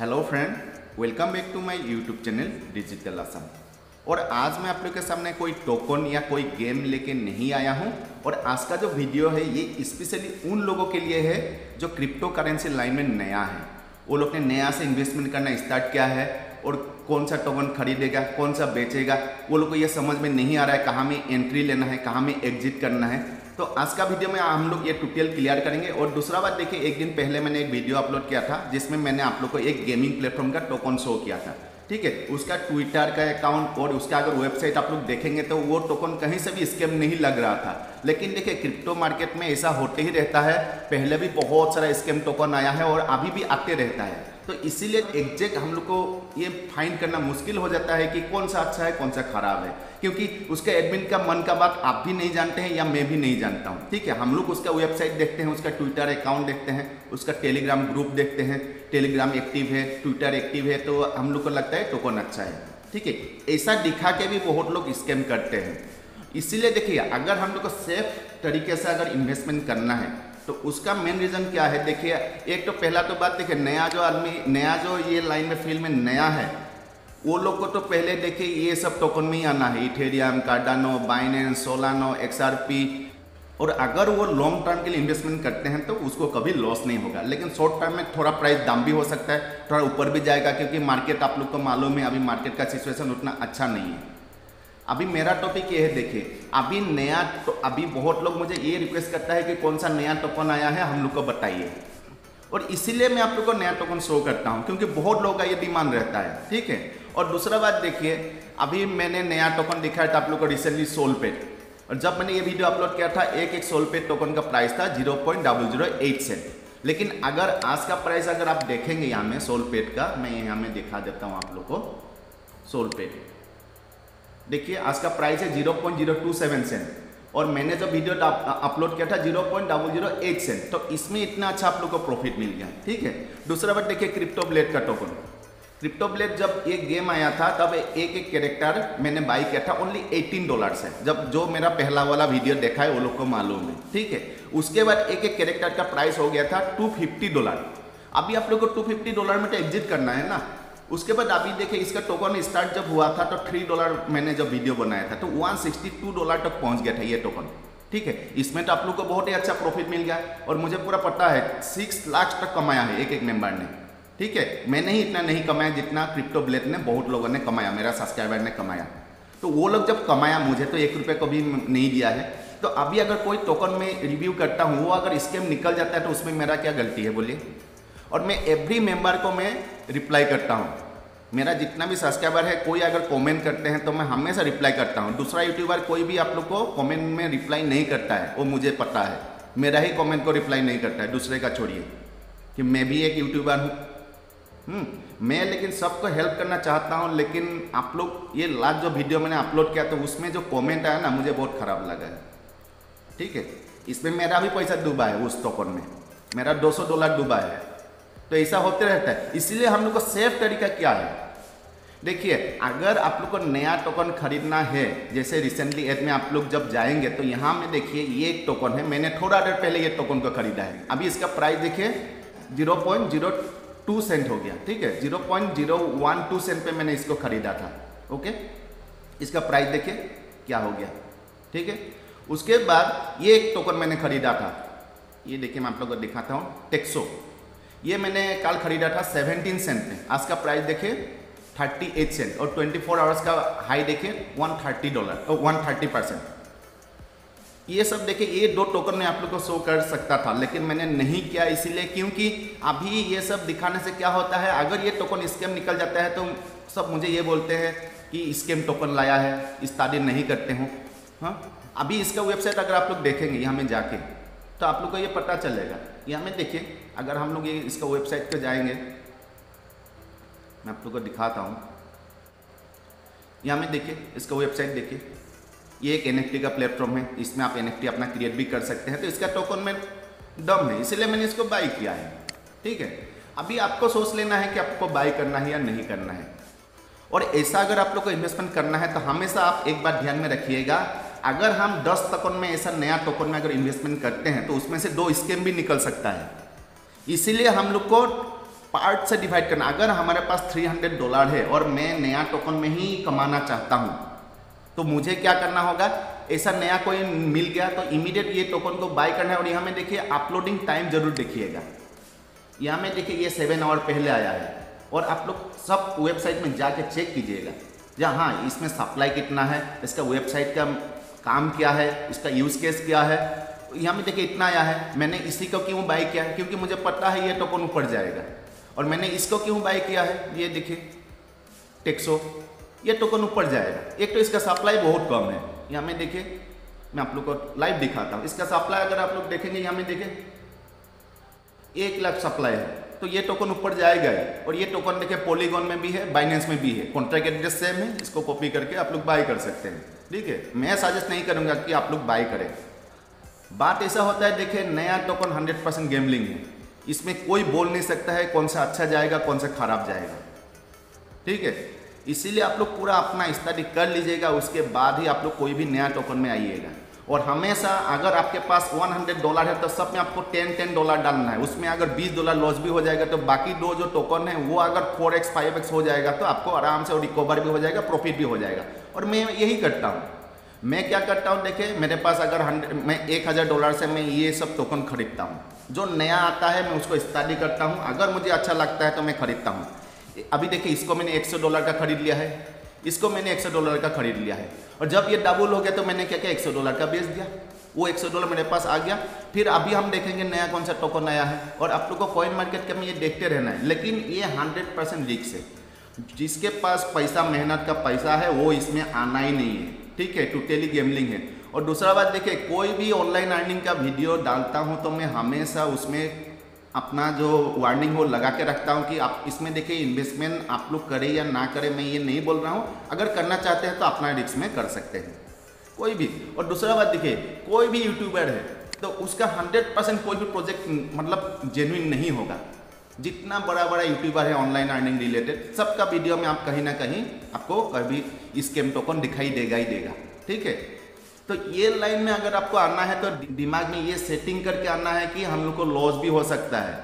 Hello friend welcome back to my YouTube channel digital Assam और आज मैं आप लोग के सामने कोई टोकन या कोई गेम लेके नहीं आया हूँ। और आज का जो वीडियो है, ये स्पेशली उन लोगों के लिए है जो क्रिप्टो करेंसी लाइन में नया है। वो लोग ने नया से इन्वेस्टमेंट करना स्टार्ट किया है और कौन सा टोकन खरीदेगा, कौन सा बेचेगा, वो लोग को ये समझ में नहीं आ रहा है कहाँ में एंट्री लेना है, कहाँ में एग्जिट करना है। तो आज का वीडियो में हम लोग ये ट्यूटोरियल क्लियर करेंगे और दूसरा बात देखिए, एक दिन पहले मैंने एक वीडियो अपलोड किया था, जिसमें मैंने आप लोग को एक गेमिंग प्लेटफॉर्म का टोकन शो किया था। ठीक है? उसका ट्विटर का अकाउंट और उसका अगर वेबसाइट आप लोग देखेंगे तो वो टोकन कहीं से भी स्कैम नहीं लग रहा था। लेकिन देखिए क्रिप्टो मार्केट में ऐसा होते ही रहता है, पहले भी बहुत सारा स्कैम टोकन आया है और अभी भी आते रहता है। तो इसीलिए एग्जैक्ट हम लोग को ये फाइंड करना मुश्किल हो जाता है कि कौन सा अच्छा है, कौन सा खराब है। क्योंकि उसके एडमिन का मन का बात आप भी नहीं जानते हैं या मैं भी नहीं जानता हूँ। ठीक है, हम लोग उसका वेबसाइट देखते हैं, उसका ट्विटर अकाउंट देखते हैं, उसका टेलीग्राम ग्रुप देखते हैं। टेलीग्राम एक्टिव है ट्विटर एक्टिव है तो हम लोग को लगता है टोकन अच्छा है। ठीक है, ऐसा दिखा के भी बहुत लोग स्कैम करते हैं। इसीलिए देखिए, अगर हम लोग को सेफ़ तरीके से अगर इन्वेस्टमेंट करना है तो उसका मेन रीज़न क्या है? देखिए, एक तो पहला तो बात, देखिए, नया जो आदमी, नया जो ये लाइन में फ़ील्ड में नया है, वो लोग को तो पहले देखिए, ये सब टोकन में ही आना है। Ethereum Cardano Binance Solana XRP और अगर वो लॉन्ग टर्म के लिए इन्वेस्टमेंट करते हैं तो उसको कभी लॉस नहीं होगा। लेकिन शॉर्ट टर्म में थोड़ा प्राइस दाम भी हो सकता है, थोड़ा ऊपर भी जाएगा, क्योंकि मार्केट आप लोग को मालूम है, अभी मार्केट का सिचुएशन उतना अच्छा नहीं है। अभी मेरा टॉपिक ये है, देखिए। अभी नया तो अभी बहुत लोग मुझे ये रिक्वेस्ट करता है कि कौन सा नया टोकन आया है, हम लोग को बताइए। और इसीलिए मैं आप लोग को नया टोकन शो करता हूँ, क्योंकि बहुत लोगों का ये डिमांड रहता है, ठीक है? और दूसरा बात देखिए, अभी मैंने नया टोकन दिखाया था आप लोग को रिसेंटली सोल पे और जब मैंने ये वीडियो अपलोड किया था एक एक सोल पे टोकन का प्राइस था zero point double zero eight cent लेकिन अगर आज का प्राइस अगर आप देखेंगे यहाँ में सोल पेट का, मैं यहाँ में दिखा देता हूँ आप लोग को सोल पेट देखिए, आज का प्राइस है zero point zero two seven cent और मैंने जो वीडियो अपलोड किया था zero point double zero eight cent तो इसमें इतना अच्छा आप लोग को प्रॉफिट मिल गया, ठीक है? दूसरा बात, देखिए क्रिप्टो ब्लेड का टोकन क्रिप्टो ब्लेड जब ये गेम आया था, तब एक एक कैरेक्टर मैंने बाई किया था ओनली 18 डॉलर से जब जो मेरा पहला वाला वीडियो देखा है, वो लोग को मालूम है, ठीक है? उसके बाद एक एक कैरेक्टर का प्राइस हो गया था 250 डॉलर अभी आप लोग को 250 डॉलर में तो एग्जिट करना है ना? उसके बाद अभी देखिए इसका टोकन स्टार्ट जब हुआ था तो थ्री डॉलर मैंने जब वीडियो बनाया था तो वन सिक्सटी टू डॉलर तक पहुँच गया था ये टोकन ठीक है? इसमें तो आप लोग को बहुत ही अच्छा प्रॉफिट मिल गया और मुझे पूरा पता है सिक्स लाख तक कमाया है एक एक मेंबर ने। ठीक है? मैंने ही इतना नहीं कमाया जितना क्रिप्टो ब्लेट ने, बहुत लोगों ने कमाया, मेरा सब्सक्राइबर ने कमाया। तो वो लोग जब कमाया, मुझे तो एक रुपये को भी नहीं दिया है। तो अभी अगर कोई टोकन में रिव्यू करता हूँ, वो अगर स्कैम निकल जाता है तो उसमें मेरा क्या गलती है, बोलिए? और मैं एवरी मेंबर को मैं रिप्लाई करता हूँ। मेरा जितना भी सब्सक्राइबर है, कोई अगर कमेंट करते हैं तो मैं हमेशा रिप्लाई करता हूँ। दूसरा यूट्यूबर कोई भी आप लोग को कमेंट में रिप्लाई नहीं करता है, वो मुझे पता है। मेरा ही कमेंट को रिप्लाई नहीं करता है, दूसरे का छोड़िए। कि मैं भी एक यूट्यूबर हूँ। मैं लेकिन सबको हेल्प करना चाहता हूँ, लेकिन आप लोग, ये लास्ट जो वीडियो मैंने अपलोड किया तो उसमें जो कमेंट आया ना, मुझे बहुत ख़राब लगा है। ठीक है? इसमें मेरा भी पैसा डूबा है, उस टोकन में। मेरा 200 डॉलर डूबा है। तो ऐसा होते रहता है। इसलिए हम लोग को सेफ़ तरीका क्या है? देखिए, अगर आप लोग को नया टोकन खरीदना है, जैसे रिसेंटली एड में आप लोग जब जाएँगे तो यहाँ में देखिए, ये एक टोकन है। मैंने थोड़ा देर पहले ये टोकन को खरीदा है। अभी इसका प्राइस देखिए zero point zero two cent हो गया, ठीक है? Zero point zero one two cent पे मैंने इसको खरीदा था ओके इसका प्राइस देखिए, क्या हो गया, ठीक है? उसके बाद ये एक टोकन मैंने खरीदा था। ये देखिए, मैं आप लोग को दिखाता हूँ टेक्सो ये मैंने कल खरीदा था 17 सेंट में। आज का प्राइस देखिए 38 सेंट और 24 फोर आवर्स का हाई देखिए 130 डॉलर और 130 परसेंट। ये सब देखिए, ये दो टोकन में आप लोग को शो कर सकता था, लेकिन मैंने नहीं किया इसीलिए क्योंकि अभी ये सब दिखाने से क्या होता है, अगर ये टोकन स्कैम निकल जाता है तो सब मुझे ये बोलते हैं कि स्कैम टोकन लाया है, इस तारीफ़ नहीं करते हो। हाँ? अभी इसका वेबसाइट अगर आप लोग देखेंगे यहाँ में जाके तो आप लोग को ये पता चलेगा। यहाँ में देखिए अगर हम लोग ये इसका वेबसाइट पर जाएँगे, मैं आप लोग को दिखाता हूँ। यहाँ में देखिए, इसका वेबसाइट देखिए। ये एक एनएफटी का प्लेटफॉर्म है, इसमें आप एनएफटी अपना क्रिएट भी कर सकते हैं। तो इसका टोकन में डम है, इसीलिए मैंने इसको बाई किया है। ठीक है? अभी आपको सोच लेना है कि आपको बाई करना है या नहीं करना है। और ऐसा अगर आप लोग को इन्वेस्टमेंट करना है तो हमेशा आप एक बात ध्यान में रखिएगा, अगर हम 10 टोकन में, ऐसा नया टोकन में अगर इन्वेस्टमेंट करते हैं तो उसमें से दो स्केम भी निकल सकता है। इसीलिए हम लोग को पार्ट से डिवाइड करना। अगर हमारे पास 300 डॉलर है और मैं नया टोकन में ही कमाना चाहता हूँ तो मुझे क्या करना होगा? ऐसा नया कोई मिल गया तो इमीडिएट ये टोकन को बाय करना है और यहाँ में देखिए अपलोडिंग टाइम ज़रूर देखिएगा। यहाँ में देखिए ये सेवन आवर पहले आया है और आप लोग सब वेबसाइट में जाके चेक कीजिएगा जहाँ हाँ इसमें सप्लाई कितना है, इसका वेबसाइट का काम क्या है, इसका यूज़ केस क्या है यहाँ में देखिए इतना आया है, मैंने इसी को क्यों बाई किया है? क्योंकि मुझे पता है ये टोकन ऊपर जाएगा। और मैंने इसको क्यों बाई किया है? ये देखिए टेक्सो ये टोकन ऊपर जाएगा। एक तो इसका सप्लाई बहुत कम है। यहाँ में देखिए, मैं आप लोग को लाइव दिखाता हूँ। इसका सप्लाई अगर आप लोग देखेंगे, यहाँ में देखें एक लाख सप्लाई है। तो ये टोकन ऊपर जाएगा ही। और ये टोकन देखिए पॉलीगॉन में भी है बाइनेंस में भी है। कॉन्ट्रैक्ट एड्रेस सेम है, इसको कॉपी करके आप लोग बाई कर सकते हैं। ठीक है? मैं सजेस्ट नहीं करूँगा कि आप लोग बाई करें। बात ऐसा होता है, देखिए, नया टोकन हंड्रेड परसेंट गेमलिंग है। इसमें कोई बोल नहीं सकता है कौन सा अच्छा जाएगा, कौन सा खराब जाएगा। ठीक है? इसीलिए आप लोग पूरा अपना स्टडी कर लीजिएगा, उसके बाद ही आप लोग कोई भी नया टोकन में आइएगा। और हमेशा अगर आपके पास 100 डॉलर है तो सब में आपको 10 10 डॉलर डालना है। उसमें अगर 20 डॉलर लॉस भी हो जाएगा तो बाकी दो जो टोकन है, वो अगर 4x 5x हो जाएगा तो आपको आराम से रिकवर भी हो जाएगा प्रॉफिट भी हो जाएगा। और मैं यही करता हूँ। मैं क्या करता हूँ, देखिए, मेरे पास अगर हंड्रेड मैं एक हज़ार डॉलर से मैं ये सब टोकन खरीदता हूँ। जो नया आता है, मैं उसको स्टडी करता हूँ। अगर मुझे अच्छा लगता है तो मैं खरीदता हूँ। अभी देखिए, इसको मैंने 100 डॉलर का खरीद लिया है। इसको मैंने 100 डॉलर का खरीद लिया है। और जब ये डबल हो गया तो मैंने क्या किया? 100 डॉलर का बेच दिया। वो 100 डॉलर मेरे पास आ गया। फिर अभी हम देखेंगे नया कौन सा टोकन आया है। और आप लोग को कॉइन मार्केट के में ये देखते रहना है। लेकिन ये हंड्रेड परसेंट रिक्स है। जिसके पास पैसा, मेहनत का पैसा है, वो इसमें आना ही नहीं है। ठीक है टोटली गेमलिंग है। और दूसरा बात देखिए, कोई भी ऑनलाइन अर्निंग का वीडियो डालता हूँ तो मैं हमेशा उसमें अपना जो वार्निंग हो लगा के रखता हूँ कि आप इसमें देखिए इन्वेस्टमेंट आप लोग करें या ना करें, मैं ये नहीं बोल रहा हूँ। अगर करना चाहते हैं तो अपना रिक्स में कर सकते हैं। कोई भी। और दूसरा बात देखिए, कोई भी यूट्यूबर है तो उसका हंड्रेड परसेंट कोई भी प्रोजेक्ट मतलब जेन्यून नहीं होगा। जितना बड़ा बड़ा यूट्यूबर है ऑनलाइन अर्निंग रिलेटेड सबका वीडियो में आप कहीं ना कहीं आपको कभी स्केम टोकन दिखाई देगा ही देगा। ठीक है? तो ये लाइन में अगर आपको आना है तो दिमाग में ये सेटिंग करके आना है कि हम लोग को लॉस भी हो सकता है।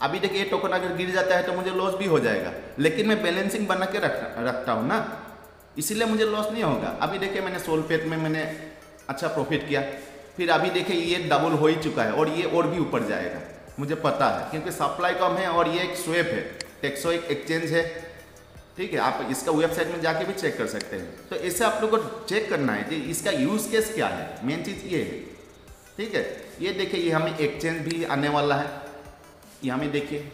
अभी देखिए ये टोकन अगर गिर जाता है तो मुझे लॉस भी हो जाएगा। लेकिन मैं बैलेंसिंग बना के रख, रखता हूँ ना। इसीलिए मुझे लॉस नहीं होगा। अभी देखिए मैंने सोल पेट में मैंने अच्छा प्रॉफिट किया। फिर अभी देखिए ये डबल हो ही चुका है और ये और भी ऊपर जाएगा। मुझे पता है, क्योंकि सप्लाई कम है और ये एक स्वेप है। टेक्सो एक एक्सचेंज है। ठीक है, आप इसका वेबसाइट में जाके भी चेक कर सकते हैं। तो ऐसे आप लोग को चेक करना है कि इसका यूज़ केस क्या है। मेन चीज़ ये है। ठीक है, ये देखिए, ये हमें एक्सचेंज भी आने वाला है। यहाँ में देखिए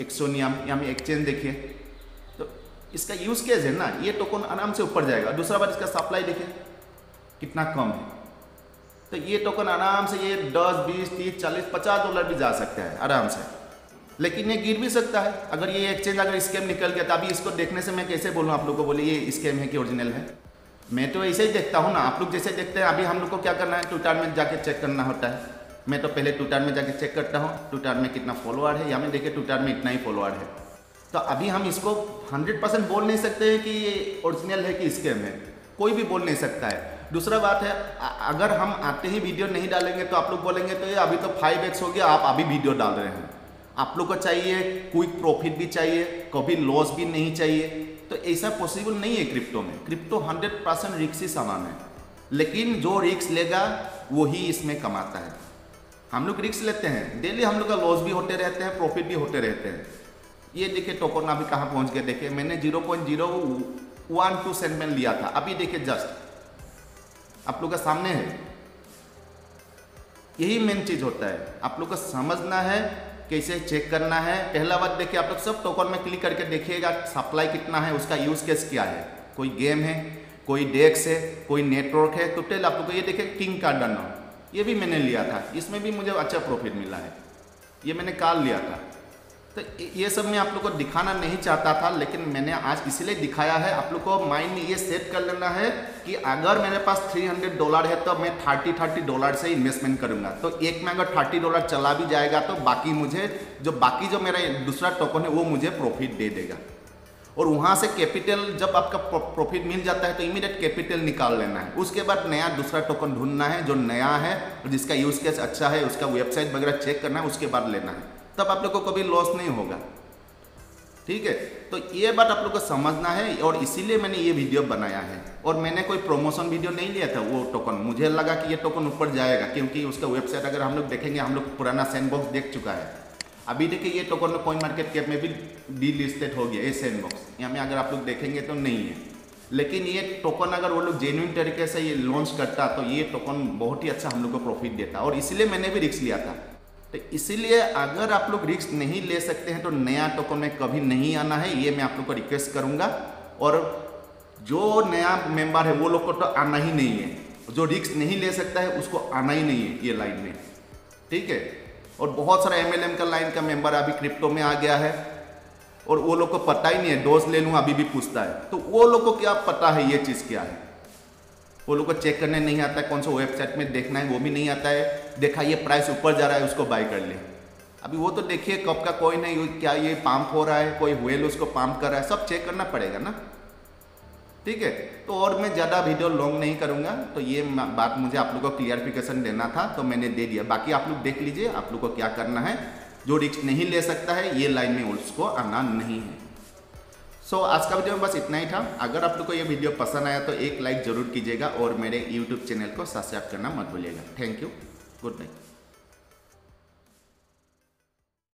एक्सोनियम यहाँ में एक्सचेंज देखिए। तो इसका यूज़ केस है ना, ये टोकन आराम से ऊपर जाएगा। दूसरा बार इसका सप्लाई देखिए, कितना कम है। तो ये टोकन आराम से ये दस, बीस, तीस, चालीस, पचास डॉलर भी जा सकता है, आराम से। लेकिन ये गिर भी सकता है। अगर ये एक्सचेंज अगर स्कैम निकल गया तो अभी इसको देखने से मैं कैसे बोलूँ आप लोग को बोले, ये स्कैम है कि ओरिजिनल है? मैं तो ऐसे ही देखता हूँ ना, आप लोग जैसे देखते हैं, अभी हम लोग को क्या करना है ट्विटर में जाके चेक करना होता है। मैं तो पहले ट्विटर में जाके चेक करता हूँ ट्विटर में कितना फॉलोअर है या मैं देखे ट्विटर में इतना ही फॉलोअर है। तो अभी हम इसको हंड्रेड परसेंट बोल नहीं सकते कि ये ओरिजिनल है कि स्कैम है। कोई भी बोल नहीं सकता है। दूसरा बात है अगर हम आते ही वीडियो नहीं डालेंगे तो आप लोग बोलेंगे तो ये अभी तो फाइव एक्स हो गया, आप अभी वीडियो डाल रहे हैं। आप लोग को चाहिए क्विक प्रॉफिट भी चाहिए, कभी लॉस भी नहीं चाहिए। तो ऐसा पॉसिबल नहीं है क्रिप्टो में। क्रिप्टो हंड्रेड परसेंट रिक्स ही सामान है। लेकिन जो रिक्स लेगा, वही इसमें कमाता है। हम लोग रिक्स लेते हैं। डेली हम लोग का लॉस भी होते रहते हैं प्रॉफिट भी होते रहते हैं। ये देखिए टोकन अभी कहाँ पहुँच गया। देखिए, मैंने zero point zero one two cent में लिया था। अभी देखिए जस्ट आप लोग का सामने है। यही मेन चीज़ होता है। आप लोग को समझना है, कैसे चेक करना है। पहला बात देखिए, आप लोग सब टोकन में क्लिक करके देखिएगा सप्लाई कितना है, उसका यूज़ केस क्या है। कोई गेम है, कोई डेक्स है, कोई नेटवर्क है तो टेल आप लोग को, ये देखिए किंग कार्डन ये भी मैंने लिया था। इसमें भी मुझे अच्छा प्रॉफिट मिला है। ये मैंने काल लिया था। तो ये सब मैं आप लोग को दिखाना नहीं चाहता था, लेकिन मैंने आज इसलिए दिखाया है। आप लोग को माइंड में ये सेट कर लेना है कि अगर मेरे पास 300 डॉलर है तो मैं 30 30 डॉलर से इन्वेस्टमेंट करूँगा। तो एक में अगर 30 डॉलर चला भी जाएगा तो बाकी मुझे, जो बाकी जो मेरा दूसरा टोकन है, वो मुझे प्रॉफिट दे देगा। और वहाँ से कैपिटल जब आपका प्रॉफिट मिल जाता है तो इमीडिएट कैपिटल निकाल लेना है। उसके बाद नया दूसरा टोकन ढूंढना है, जो नया है, जिसका यूज़ केस अच्छा है, उसका वेबसाइट वगैरह चेक करना है, उसके बाद लेना है। तब आप लोग को कभी लॉस नहीं होगा। ठीक है? तो ये बात आप लोग को समझना है और इसीलिए मैंने ये वीडियो बनाया है। और मैंने कोई प्रमोशन वीडियो नहीं लिया था वो टोकन मुझे लगा कि ये टोकन ऊपर जाएगा क्योंकि उसका वेबसाइट अगर हम लोग देखेंगे, हम लोग पुराना सैंड बॉक्स देख चुका है। अभी देखिए ये टोकन कॉइन मार्केट कैप में भी डी लिस्टेड हो गया, ये सैंड बॉक्स यहाँ में अगर आप लोग देखेंगे तो नहीं है। लेकिन ये टोकन अगर वो लोग जेन्यून तरीके से ये लॉन्च करता तो ये टोकन बहुत ही अच्छा हम लोग को प्रॉफिट देता। और इसलिए मैंने भी रिक्स लिया था। तो इसीलिए अगर आप लोग रिस्क नहीं ले सकते हैं तो नया टोकन में कभी नहीं आना है, ये मैं आप लोग को रिक्वेस्ट करूँगा। और जो नया मेंबर है, वो लोग को तो आना ही नहीं है। जो रिस्क नहीं ले सकता है, उसको आना ही नहीं है ये लाइन में। ठीक है? और बहुत सारा एमएलएम का लाइन का मेंबर अभी क्रिप्टो में आ गया है। और वो लोग को पता ही नहीं है डोज ले लूँ, अभी भी पूछता है। तो वो लोग को क्या पता है ये चीज़ क्या है? वो लोग को चेक करने नहीं आता है, कौन सा वेबसाइट में देखना है, वो भी नहीं आता है। देखा, ये प्राइस ऊपर जा रहा है, उसको बाय कर ले। अभी वो तो देखिए, कब का कोई नहीं क्या ये पंप हो रहा है, कोई वेल उसको पंप कर रहा है, सब चेक करना पड़ेगा ना। ठीक है तो और मैं ज़्यादा वीडियो लॉन्ग नहीं करूँगा तो ये बात मुझे आप लोग को क्लियरिफिकेशन देना था तो मैंने दे दिया। बाकी आप लोग देख लीजिए, आप लोग को क्या करना है, जो रिक्स नहीं ले सकता है, ये लाइन में उसको आना नहीं है। सो so, आज का वीडियो में बस इतना ही था। अगर आप लोग को ये वीडियो पसंद आया तो एक लाइक ज़रूर कीजिएगा और मेरे यूट्यूब चैनल को सब्सक्राइब करना मत भूलिएगा। Thank you good night